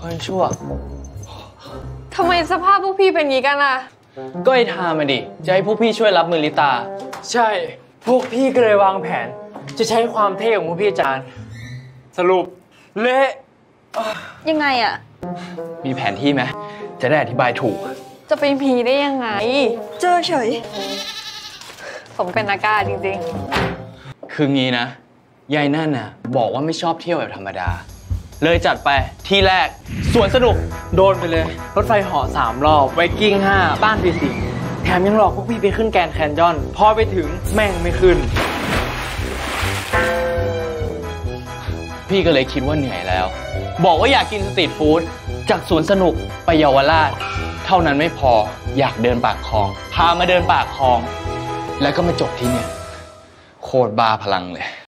เฮ้ยชั่ว ทำไมสภาพพวกพี่เป็นงี้กันอะก็ไอ้ทามาดิ จะให้พวกพี่ช่วยรับมือลิตา ใช่ พวกพี่ก็เลยวางแผน จะใช้ความเท่ของพวกพี่จารย์สรุป เละยังไงอะมีแผนที่ไหม จะได้อธิบายถูก จะไปมีได้ยังไง เจอเฉย สมเป็นนักกาจริงๆ คืองี้นะ ยายนั่นน่ะบอกว่าไม่ชอบเที่ยวแบบธรรมดา เลยจัดไปที่แรกสวนสนุกโดนไปเลย รถไฟเหาะสามรอบไวกิ้งห้าบ้านปีสิแถมยังหลอกพวกพี่ไปขึ้นแกนแคนยอน พอไปถึงแม่งไม่ขึ้น พี่ก็เลยคิดว่าเหนื่อยแล้ว บอกว่าอยากกินสตรีทฟู้ดจากสวนสนุกไปเยาวราช เท่านั้นไม่พออยากเดินปากคลอง พามาเดินปากคลอง แล้วก็มาจบที่เนี่ยโคตรบ้าพลังเลย